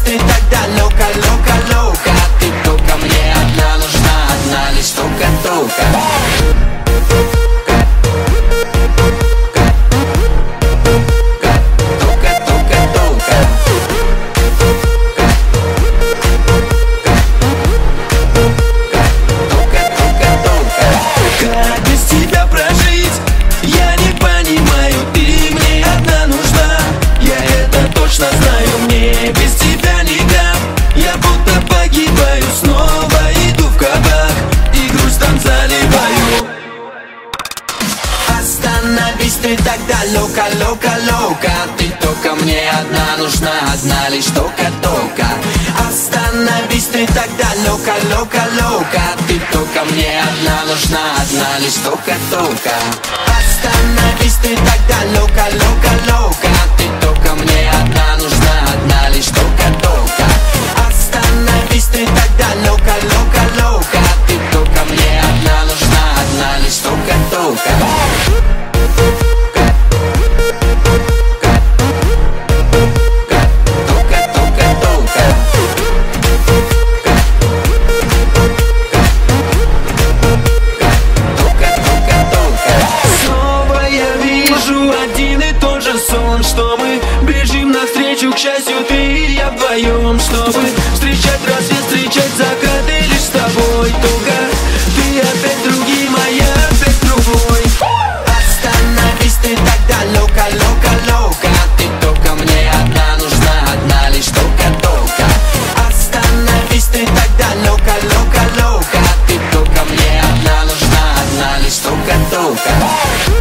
रास्ते तक ты тогда далека, лока, лока Ты только мне одна нужна, одна лишь только, только Остановись, ты тогда далека, лока, лока Ты только мне одна нужна, одна лишь только, только Остановись, ты тогда далека, лока, что мы бежим навстречу К счастью, ты и я вдвоем Чтобы встречать рассвет, встречать закаты Лишь с тобой только Ты опять другим, а опять другой. Остановись, ты так далеко, локо, локо Ты только мне одна нужна, одна лишь только, только Остановись, ты так далеко, локо, локо Ты только мне одна нужна, одна лишь только, только